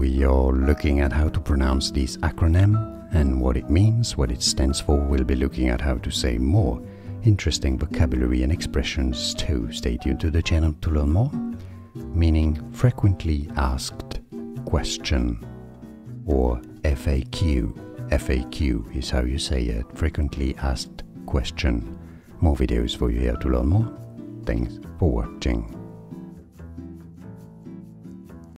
we are looking at how to pronounce this acronym and what it means, what it stands for. We'll be looking at how to say more interesting vocabulary and expressions too. Stay tuned to the channel to learn more. Meaning frequently asked question or FAQ. FAQ is how you say it, frequently asked question. More videos for you here to learn more. Thanks for watching.